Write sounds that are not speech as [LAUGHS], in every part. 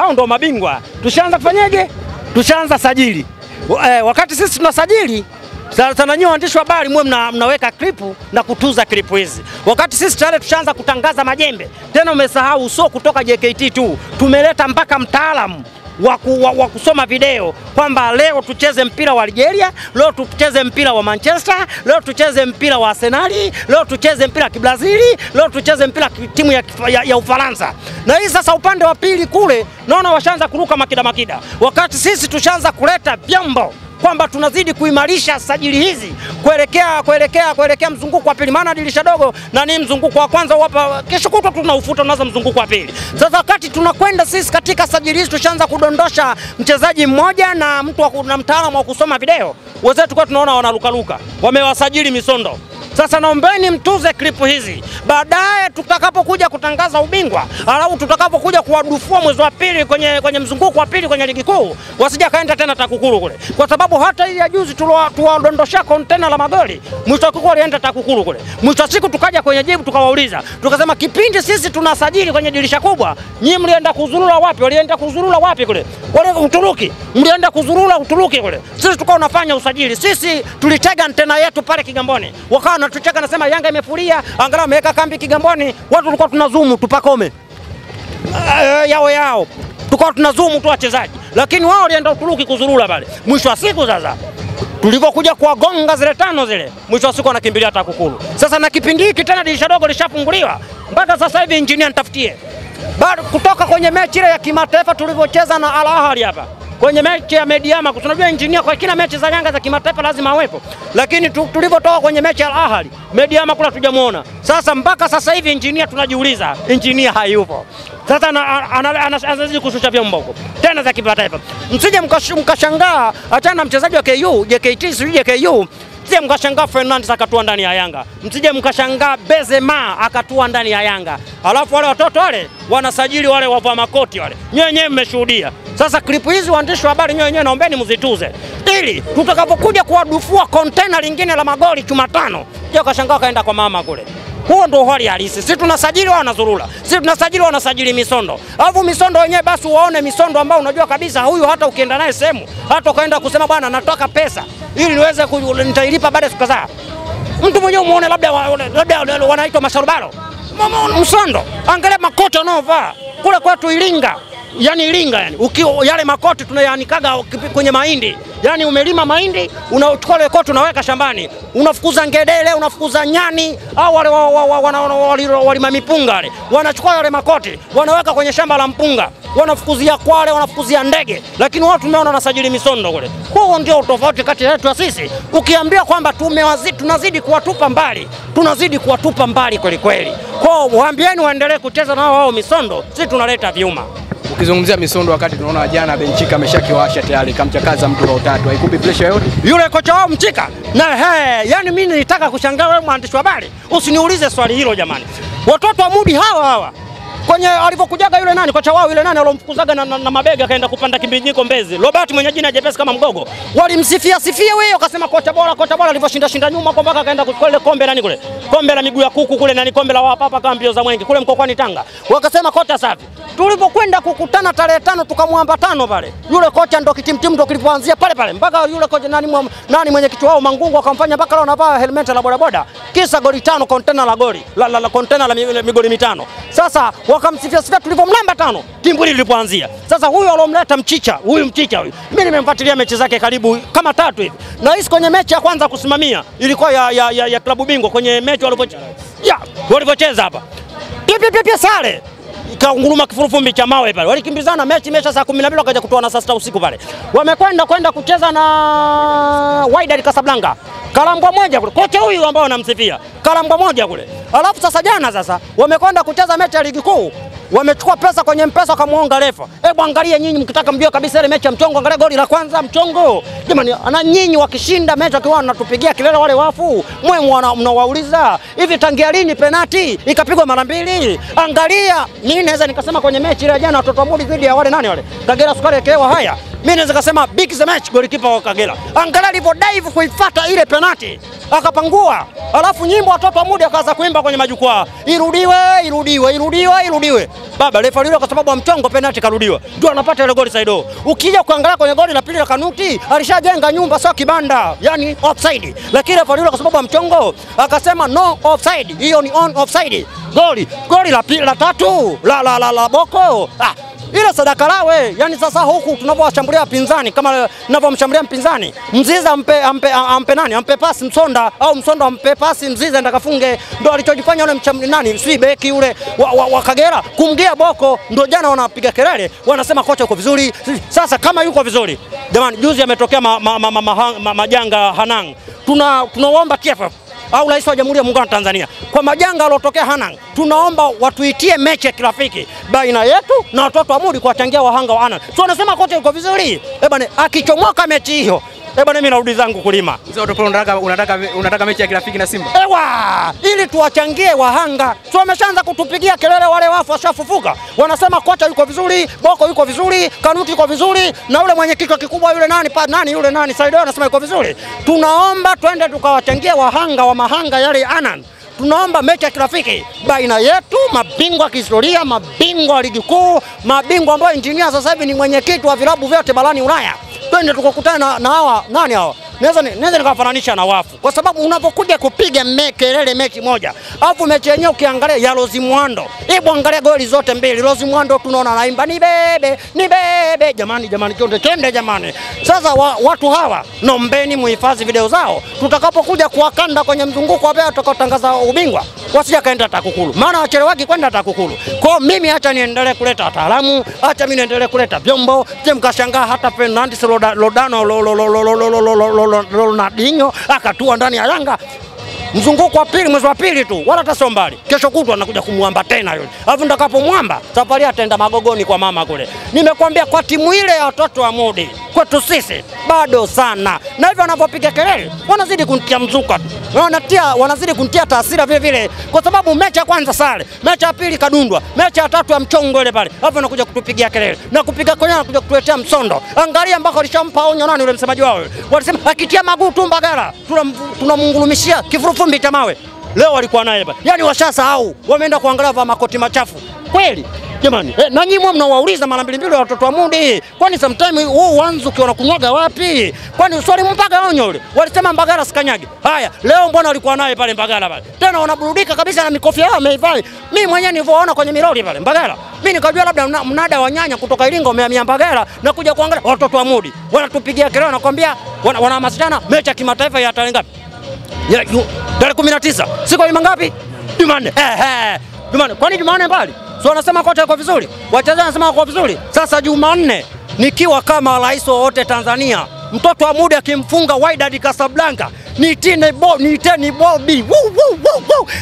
hao ndo mabingwa. Tushaanza kufanyaje? Tushaanza sajili. Eh, wakati sisi tunasajili sana nyinyi waandishi wa habari mwe mna, mnaweka klipu na kutuza klipu hizi, wakati sisi tayari tushaanza kutangaza majembe. Tena umesahau sio kutoka JKT tu, tumeleta mpaka mtaalamu wa, wa, kusoma video kwamba leo tucheze mpira wa Algeria, leo tucheze mpira wa Manchester, leo tucheze mpira wa Arsenali, leo tucheze mpira wa Kibrazili, leo tucheze mpira timu ya, ya, ya Ufaransa. Na hii sasa upande wa pili kule naona washaanza kuruka makida makida, wakati sisi tushaanza kuleta vyombo kwamba tunazidi kuimarisha sajili hizi kuelekea kuelekea kuelekea mzunguko wa pili, maana dirisha dogo na ni mzunguko wa kwanza hapa, kesho kutwa tunaufuta, tunaanza mzunguko wa pili. Sasa wakati tunakwenda sisi katika sajili hizi, tushaanza kudondosha mchezaji mmoja na mtu na mtaalamu wa kusoma video, wenzetu kwa tunaona wanalukaluka, wamewasajili misondo sasa naombeni mtuze klipu hizi, baadaye tutakapokuja kutangaza ubingwa, alafu tutakapokuja kuwadufua mwezi wa pili kwenye, kwenye mzunguko wa pili kwenye ligi kuu, wasija kaenda tena TAKUKURU kule, kwa sababu hata hii ya juzi tuliwa- tuwadondoshea kontena la magoli, mwisho wa siku walienda TAKUKURU kule. Mwisho wa siku tukaja kwenye jibu tukawauliza, tukasema kipindi sisi tunasajili kwenye dirisha kubwa, nyinyi mlienda kuzurura wapi? Walienda kuzurura wapi kule? Wale Uturuki, mlienda kuzurura Uturuki kule. Sisi tukawa unafanya usajili, sisi tulitega antena yetu pale Kigamboni, wakawa wanatucheka nasema Yanga imefuria, angalau ameweka kambi Kigamboni, watu tulikuwa tunazumu tupakome. Uh, yao yao. Tukawa tunazumu tu wachezaji, lakini wao walienda Uturuki kuzurura pale. Mwisho wa siku sasa tulivyokuja kuwagonga zile tano zile, mwisho wa siku wanakimbilia TAKUKURU. Sasa na kipindi hiki tena dirisha dogo lishafunguliwa, mpaka sasa hivi injinia nitafutie. Bado kutoka kwenye mechi ile ya kimataifa tulivyocheza na Al Ahly hapa kwenye mechi ya Mediama, tunajua engineer kwa kila mechi za Yanga za kimataifa lazima awepo, lakini tu, tulivyotoka kwenye mechi ya Al Ahly Mediama kula tujamuona. Sasa mpaka sasa hivi engineer tunajiuliza, engineer hayupo. Sasa ana- ana- ana- ana- anazidi kushusha vyombo tena za kimataifa, msije mkashangaa, achana na mchezaji wa KU JKT sijui JKU msije mkashangaa Fernandes akatua ndani ya Yanga, msije mkashangaa Benzema akatua ndani ya Yanga, alafu wale watoto wale wanasajili wale wavaa makoti wale, nyewe wenyewe mmeshuhudia. Sasa klipu hizi waandishi wa habari nyewe wenyewe naombeni mzituze, ili tutakapokuja kuwadufua kontena lingine la magoli Jumatano, je, ukashangaa kaenda kwa mama kule. Huo ndio hali halisi. Sisi tunasajili wao wanazurura, sisi tunasajili wao wanasajili misondo, alafu misondo wenyewe basi waone misondo ambao unajua kabisa huyu hata ukienda naye sehemu, hata ukaenda kusema bwana, nataka pesa ili niweze nitailipa baada ya siku kadhaa mtu mwenyewe muone, labda labda wanaitwa masharubaro msondo. Angalia makoti anaovaa kule kwetu Iringa, yani Iringa yani. Uki, yale makoti tunayanikaga kwenye mahindi, yani umelima mahindi unachukua ile koti unaweka shambani, unafukuza ngedele, unafukuza nyani au wale walima mipunga wale wanachukua yale makoti wanaweka kwenye shamba la mpunga, wanafukuzia kwale, wanafukuzia ndege, lakini wao tumeona wanasajili misondo kule. Huo ndio utofauti kati yetu na sisi. Ukiambia kwamba tumewazi- tunazidi kuwatupa mbali, tunazidi kuwatupa mbali kweli kweli. Kwao waambieni waendelee kucheza nao wao misondo, sisi tunaleta vyuma. Ukizungumzia misondo, wakati tunaona jana Benchika ameshakiwasha tayari, kamchakaza mtu wa utatu, haikupi pressure yote? yule kocha wao Mchika na he, yani mimi nilitaka kushangaa, wewe mwandishi wa habari usiniulize swali hilo jamani. Watoto wa Mudi hawa hawa kwenye alivyokujaga yule nani kocha wao yule nani alomfukuzaga na, na, na mabega akaenda kupanda kimbinyiko Mbezi, Robert mwenye jina jepesi kama mgogo, walimsifia sifia wewe, akasema kocha bora, kocha bora alivyoshinda shinda nyuma kwa mpaka akaenda ile kombe nani kule, kombe la miguu ya kuku kule nani, kombe la wapapa kama mbio za mwenge kule mkokwani Tanga, wakasema kocha safi. Tulipokwenda kukutana tarehe tano tukamwamba tano pale, yule kocha ndo kitimtimu ndo kilipoanzia pale pale mpaka yule kocha nani, mwa- nani mwenye kichwa wao Mangungu akamfanya mpaka leo anavaa helmet la bodaboda, kisa goli tano kontena la goli la, la, la kontena la migoli mitano. Sasa wakamsifia sifia tulivyomlamba tano timbuli lilipoanzia. Sasa huyu alomleta mchicha, huyu mchicha huyu, mimi nimemfuatilia mechi zake karibu kama tatu hivi, na hisi kwenye mechi ya kwanza kusimamia ilikuwa ya, ya, ya, ya klabu bingwa kwenye mechi walivyocheza walivyocheza hapa. Pia sare. Kaunguruma kifurufumbi cha mawe pale, walikimbizana mechi imesha saa 12 wakaja kutoa na saa sita usiku pale, wamekwenda kwenda kucheza na Wydad Casablanca kalambwa moja kule, kocha huyu ambao namsifia kalambwa moja kule. Alafu sasa jana sasa wamekwenda kucheza mechi ya ligi kuu, wamechukua pesa kwenye mpesa wakamuonga refa. Hebu angalia nyinyi, mkitaka mjue kabisa ile mechi ya mchongo, angalia goli la kwanza mchongo. Jamani, ana nyinyi wakishinda mechi wakiwa wanatupigia kelele wale wafu, mwe mnawauliza hivi, tangia lini penati ikapigwa mara mbili? Angalia, mimi naweza nikasema kwenye mechi ile jana watoto wa Mudi dhidi ya wale nani wale Kagera Sukari ekewa haya mimi naweza kusema big the match goalkeeper wa Kagera. Angalia alivyo dive kuifuata ile penalty. akapangua, alafu nyimbo atopa muda akaanza kuimba kwenye majukwaa, irudiwe, irudiwe, irudiwe, irudiwe. Baba refa yule kwa sababu mchongo penalti karudiwa, ndio anapata ile goli Saido. Ukija kuangalia kwenye goli la pili la Kanuti alishajenga nyumba, sio kibanda, yani offside, lakini refa yule kwa sababu mchongo akasema no offside, hiyo ni on offside. Goli goli la pili la tatu la la la, la Boko ah, ile sadaka lawe. Yani sasa huku tunavyowashambulia pinzani kama ninavyomshambulia mpinzani, Mziza ampe, ampe, ampe nani ampe pasi Msonda au Msonda ampe pasi Mziza ndakafunge, ndo alichojifanya yule nani si beki ule wa, wa, wa Kagera kumgia Boko, ndo jana wanapiga kelele wanasema kocha yuko vizuri. Sasa kama yuko vizuri, jamani, juzi ametokea majanga ma, ma, ma, ma, ma, majanga Hanang, tuna tunaomba TFF au rais wa Jamhuri ya Muungano wa Tanzania kwa majanga yaliyotokea Hanang, tunaomba watuitie mechi ya kirafiki baina yetu na watoto wa Mudi kuwachangia wahanga wa Hanang. Tunasema kote yuko vizuri, eh bwana, akichomoka mechi hiyo Eh bwana, mimi narudi zangu kulima. Mzee Otopolo, unataka, unataka, unataka mechi ya kirafiki na Simba? Ewa, ili tuwachangie wahanga. Si wameshaanza kutupigia kelele wale wafu washafufuka, wanasema kocha yuko vizuri, Boko yuko vizuri, Kanuti yuko vizuri, na yule mwenye kichwa kikubwa yule nani pa, nani yule nani Saido anasema yuko vizuri. Tunaomba twende tukawachangie wahanga wa mahanga yale Anan tunaomba mechi ya kirafiki baina yetu, mabingwa wa kihistoria, mabingwa wa ligi kuu, mabingwa ambao injinia sasa hivi ni mwenyekiti wa vilabu vyote barani Ulaya, twende tukakutana na, hawa nani hawa naweza naweza nikawafananisha na wafu, kwa sababu unapokuja kupiga kelele mechi moja, alafu mechi yenyewe ukiangalia ya Rozi Mwando, hebu angalia goli zote mbili. Rozi Mwando tunaona anaimba ni bebe ni bebe, jamani jamani, chonde chende jamani. Sasa wa, watu hawa nombeni muhifadhi video zao, tutakapokuja kuwakanda kwenye mzunguko wa bea tutakaotangaza ubingwa wasija kaenda TAKUKURU, maana wachelewaki kwenda TAKUKURU. Kwa mimi acha niendelee kuleta wataalamu, acha mimi niendelee kuleta vyombo, je mkashangaa hata Fernandes Lodano Ronaldinho akatua ndani ya Yanga mzunguko wa pili mwezi wa pili tu, wala hata sio mbali. Kesho kutwa anakuja kumwamba tena yule, alafu nitakapomwamba safari ataenda magogoni kwa mama kule. Nimekwambia kwa timu ile ya watoto wa Mudi kwetu sisi bado sana, na hivyo wanavyopiga kelele wanazidi kuntia mzuka wanatia wanazidi kuntia taasira vile vile, kwa sababu mechi ya kwanza sare, mechi ya pili kadundwa, mechi ya tatu ya mchongo ile pale, alafu anakuja kutupigia kelele na kupiga kelele, anakuja kutuletea msondo. Angalia ambako alishampa onyo nani yule msemaji wao, walisema akitia maguu tu Mbagala tunamngurumishia kifurufumbi cha mawe. Leo walikuwa naye hapa, yaani washasahau, wameenda kuangalia vya makoti machafu kweli jamani. Eh, na nyinyi mnawauliza mara mbili mbili watoto wa Mudi, kwani sometime huu uanze ukiona kunywaga wapi? Kwani swali mpaka onyo yule walisema Mbagala sikanyage. Haya, leo mbona walikuwa naye pale Mbagala pale, tena wanaburudika kabisa na mikofi yao wameivaa. Mimi mwenyewe nilivyoona kwenye miroli pale Mbagala, mimi nikajua labda mna- mnada wa nyanya kutoka Iringa umehamia Mbagala na kuja kuangalia watoto wa Mudi wanatupigia kelele, wanakwambia wana- wanahamasishana mechi ya kimataifa ya tarehe ngapi? Tarehe 19 siku ya mangapi? ngapi? Eh, eh. Jumanne. Kwani Jumanne mbali? So wanasema kocha yuko vizuri, wachezaji wanasema kwa vizuri. Sasa Jumanne nikiwa kama rais wowote Tanzania, mtoto wa muda akimfunga Wydad Casablanca nitine bo, niteni bobi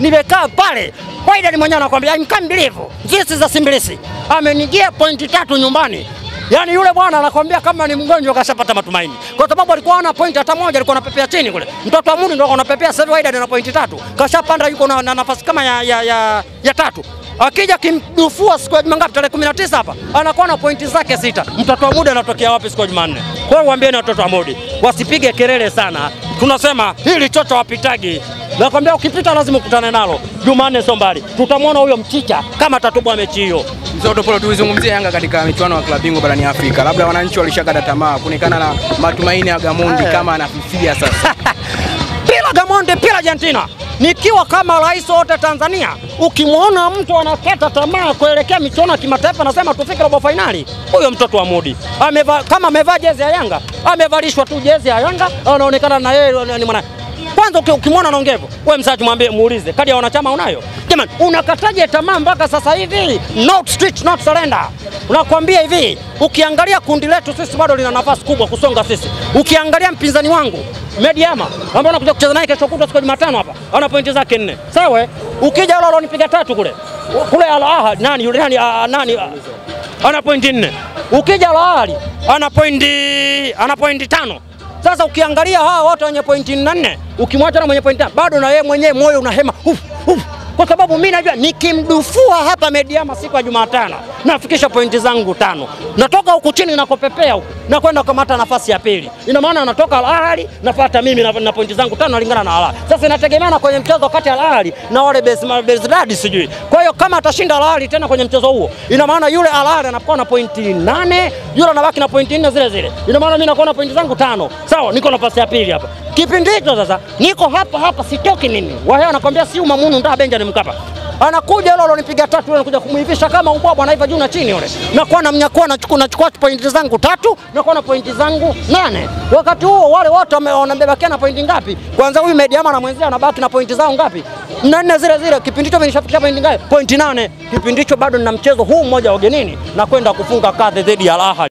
nimekaa pale Wydad mwenyewe anakwambia I'm can't believe this is a Simbilisi amenijia pointi tatu nyumbani Yaani yule bwana anakwambia kama ni mgonjwa kashapata matumaini, kwa sababu alikuwa ana point hata moja, alikuwa anapepea chini kule. Mtoto wa Muni ndio anapepea sasa hivi, Wydad ana point tatu, kashapanda, yuko na, na nafasi kama ya, ya, ya, ya tatu. Akija kimdufua siku ya Jumangapi, tarehe 19 hapa anakuwa na pointi zake sita. Mtoto wa Mudi anatokea wapi siku ya Jumanne? Kwa hiyo waambieni watoto wa Mudi wasipige kelele sana, tunasema hili chocho wapitagi Nakwambia ukipita lazima ukutane nalo. Jumanne sio mbali, tutamwona huyo mchicha kama tatubwa mechi hiyo. Mzoto Polo, tuizungumzie Yanga katika michuano ya klabu bingwa barani Afrika. Labda wananchi walishakata tamaa kuonekana na matumaini ya Gamondi kama anafifia sasa. [LAUGHS] Pila Gamondi pila Argentina. Nikiwa kama rais wote Tanzania, ukimwona mtu anakata tamaa kuelekea michuano ya kimataifa, nasema tufike robo fainali, huyo mtoto wa Mudi ameva, kama amevaa jezi ya Yanga, amevalishwa tu jezi ya Yanga, anaonekana na yeye ni mwana kwanza ukimwona anaongea hivyo, wewe msaji mwambie, muulize kadi ya wanachama unayo? Jamani, unakataje tamaa mpaka sasa hivi? Not street, not surrender. Unakwambia hivi, ukiangalia kundi letu sisi bado lina nafasi kubwa kusonga sisi. Ukiangalia mpinzani wangu Mediama ambaye anakuja kucheza naye kesho kutwa siku ya Jumatano hapa, ana pointi zake nne. Sawa? Ukija yule alonipiga tatu kule kule Al Ahly nani yule nani ah, nani uh, ana pointi nne. Ukija Al Ahly ana pointi ana pointi tano. Sasa ukiangalia hawa wote wenye pointi nne, ukimwacha na mwenye pointi bado na yeye mwenyewe moyo unahema. Uf, uf, kwa sababu mi najua nikimdufua hapa Mediama siku ya Jumatano nafikisha pointi zangu tano, natoka huku chini nakopepea huku na kwenda kukamata nafasi ya pili. Ina maana natoka Al Ahly nafuata mimi na, na pointi zangu tano nalingana na Al Ahly. Sasa inategemeana kwenye mchezo kati ya Al Ahly na wale Bezdad sijui. Kwa hiyo kama atashinda Al Ahly tena kwenye mchezo huo, ina maana yule Al Ahly anakuwa na pointi nane, yule anabaki na pointi nne zile zile. Ina maana mimi nakuwa na pointi zangu tano. Sawa, niko nafasi ya pili hapa. Kipindi hicho sasa niko hapa hapa, sitoki mimi. Wao anakwambia si umamunu ndio Benjamin Mkapa anakuja yule alonipiga tatu yule anakuja kumuivisha kama ubwabwa anaiva juu na chini yule, nakuwa namnyakua nachukua nachukua pointi zangu tatu, nakuwa na pointi zangu nane. Wakati huo wale wote wameona wanabebakia na pointi ngapi? Kwanza huyu Mediama na mwenzia anabaki na pointi zao ngapi? Nne nne zile zile. Kipindi hicho mimi nishafikisha pointi ngapi? Pointi nane. Kipindi hicho bado nina mchezo huu mmoja wa ugenini na kwenda kufunga kadhi dhidi ya Ahly.